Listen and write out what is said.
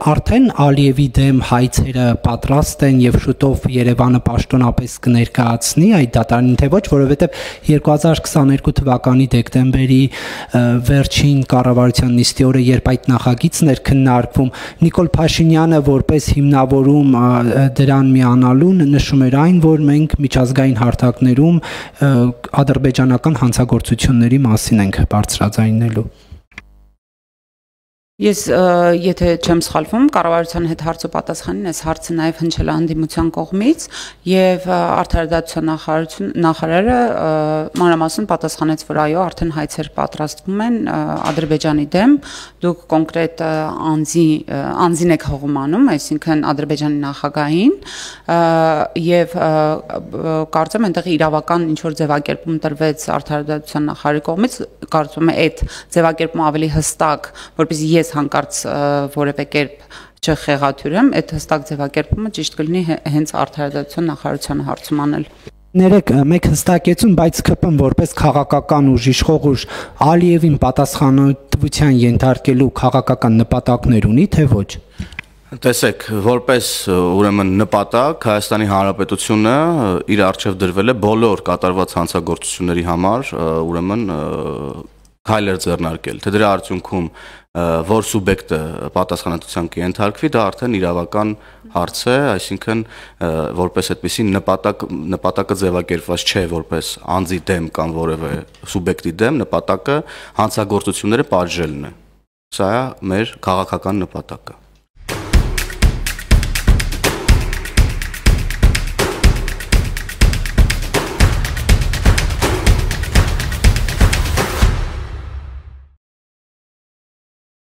Արդեն Ալիևի դեմ հայցերը պատրաստ են եւ շուտով Երևանը պաշտոնապես կներկայացնի այդ դատարանին թե ոչ, որովհետեւ 2022 թվականի դեկտեմբերի վերջին կառավարության նիստի օրը, երբ այդ նախագիծն էր քննարկվում, Նիկոլ Փաշինյանը որպես հիմնավորում դրան միանալուն նշում էր այն, որ մենք միջազգային հարթակներում ադրբեջանական հանցագործությունների մասին ենք բարձրաձայնելու Ես եթե չեմ սխալվում, կառավարության հետ հարցը պատասխանին այս հարցը նաև հնչել է անդիմության կողմից եւ արդարադատության նախարարություն նախարարը մանրամասն պատասխանեց, որ այո, արդեն հայցեր պատրաստվում են Ադրբեջանի դեմ, դուք կոնկրետ անձի անձին եք հողմանում, այսինքն Ադրբեջանի նախագահին եւ կարծեմ այնտեղ իրավական ինչ որ ձևակերպում տրվեց արդարադատության նախարարի կողմից, կարծում եմ այդ ձևակերպումը ավելի հստակ, որպեսզի ես ես հանկարծ որևէ կերպ չխեղաթյուրեմ, այդ հստակ ձևակերպումը ճիշտ կլինի հենց արդարադատության նախարարության հարցում անել։ Ներեք մեկ հստակեցում, բայց ԿՊ-ն որպես քաղաքական ուժ, իշխող ուժ Ալիևին պատասխանատվության ենթարկելու քաղաքական նպատակներ ունի, թե ոչ։ Տեսեք, որպես ուրեմն նպատակ Հայաստանի Հանրապետությունը իր արժև դրվել է բոլոր կատարված հանցագործությունների համար, ուրեմն քայլեր ձեռնարկել։ Թե դրա արդյունքում որ սուբյեկտը պատասխանատվության կենթարկվի, դա արդեն իրավական հարց է, այսինքն որպես այդպեսի նպատակ նպատակը ձևակերպված չէ որպես անձի դեմ կամ որևէ սուբյեկտի դեմ, նպատակը հանցագործությունները պատժելն է։ Սա է մեր քաղաքական նպատակը։